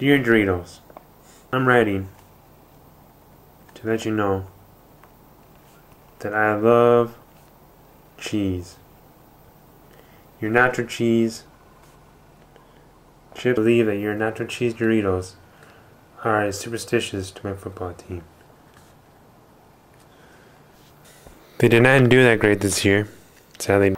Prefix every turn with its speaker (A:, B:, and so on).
A: Dear Doritos, I'm writing to let you know that I love cheese. Your nacho cheese should believe that your nacho cheese Doritos are superstitious to my football team. They did not do that great this year, sadly.